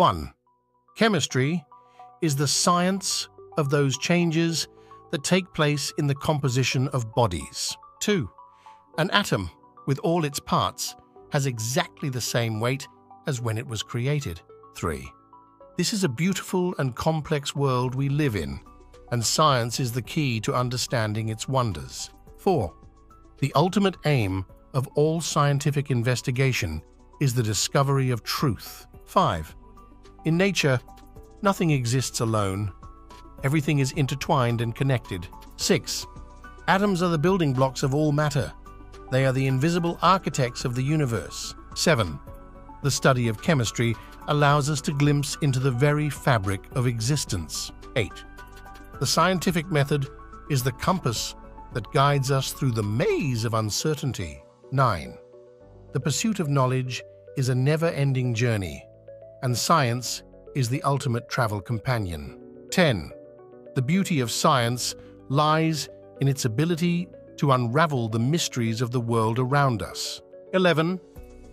1. Chemistry is the science of those changes that take place in the composition of bodies. 2. An atom, with all its parts, has exactly the same weight as when it was created. 3. This is a beautiful and complex world we live in, and science is the key to understanding its wonders. 4. The ultimate aim of all scientific investigation is the discovery of truth. 5. In nature, nothing exists alone. Everything is intertwined and connected. 6. Atoms are the building blocks of all matter. They are the invisible architects of the universe. 7. The study of chemistry allows us to glimpse into the very fabric of existence. 8. The scientific method is the compass that guides us through the maze of uncertainty. 9. The pursuit of knowledge is a never-ending journey, and science is the ultimate travel companion. 10. The beauty of science lies in its ability to unravel the mysteries of the world around us. 11.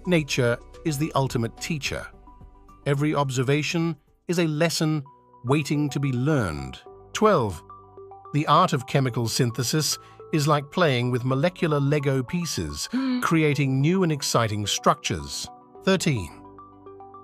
Nature is the ultimate teacher. Every observation is a lesson waiting to be learned. 12. The art of chemical synthesis is like playing with molecular Lego pieces, creating new and exciting structures. 13.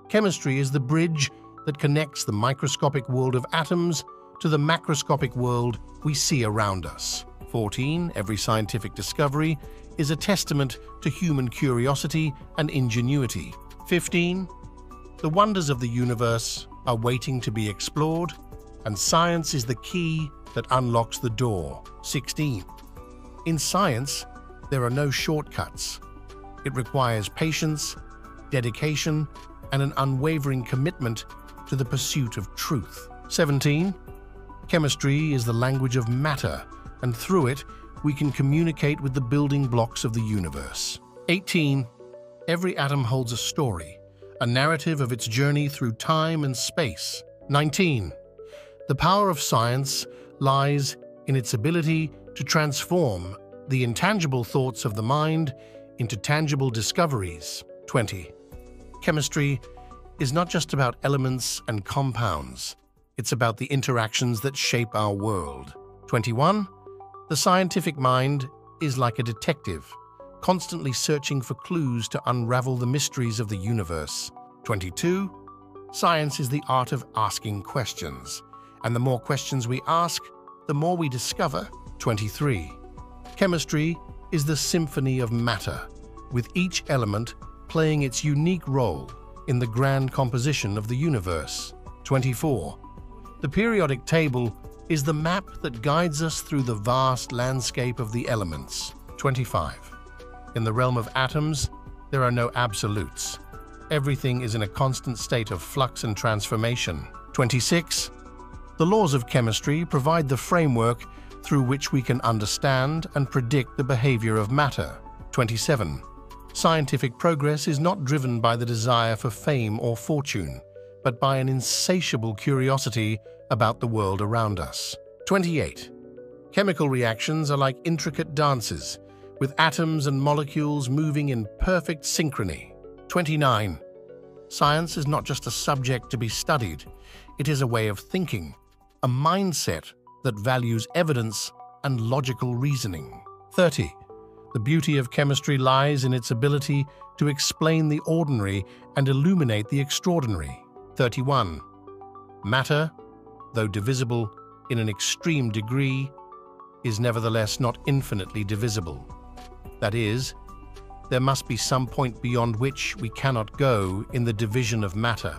Chemistry is the bridge that connects the microscopic world of atoms to the macroscopic world we see around us. 14. Every scientific discovery is a testament to human curiosity and ingenuity. 15. The wonders of the universe are waiting to be explored, and science is the key that unlocks the door. 16. In science, there are no shortcuts. It requires patience, dedication, and an unwavering commitment to the pursuit of truth. 17. Chemistry is the language of matter, and through it, we can communicate with the building blocks of the universe. 18. Every atom holds a story, a narrative of its journey through time and space. 19. The power of science lies in its ability to transform the intangible thoughts of the mind into tangible discoveries. 20. Chemistry is not just about elements and compounds, it's about the interactions that shape our world. 21. The scientific mind is like a detective, constantly searching for clues to unravel the mysteries of the universe. 22. Science is the art of asking questions, and the more questions we ask, the more we discover. 23. Chemistry is the symphony of matter, with each element playing its unique role in the grand composition of the universe. 24. The periodic table is the map that guides us through the vast landscape of the elements. 25. In the realm of atoms, there are no absolutes. Everything is in a constant state of flux and transformation. 26. The laws of chemistry provide the framework through which we can understand and predict the behavior of matter. 27. Scientific progress is not driven by the desire for fame or fortune, but by an insatiable curiosity about the world around us. 28. Chemical reactions are like intricate dances, with atoms and molecules moving in perfect synchrony. 29. Science is not just a subject to be studied, it is a way of thinking, a mindset that values evidence and logical reasoning. 30. The beauty of chemistry lies in its ability to explain the ordinary and illuminate the extraordinary. 31. Matter, though divisible in an extreme degree, is nevertheless not infinitely divisible. That is, there must be some point beyond which we cannot go in the division of matter.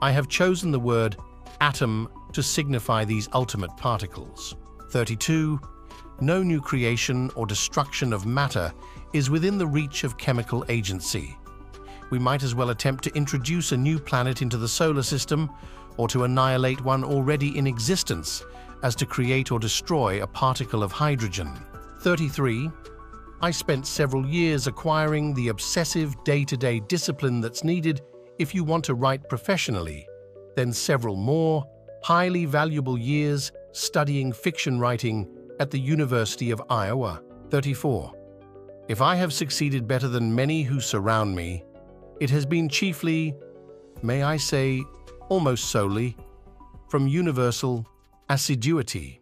I have chosen the word atom to signify these ultimate particles. 32 no new creation or destruction of matter is within the reach of chemical agency. We might as well attempt to introduce a new planet into the solar system or to annihilate one already in existence as to create or destroy a particle of hydrogen. 33. I spent several years acquiring the obsessive day-to-day -day discipline that's needed if you want to write professionally, then several more, highly valuable years studying fiction writing at the University of Iowa, 34. If I have succeeded better than many who surround me, it has been chiefly may I say almost solely, from universal assiduity.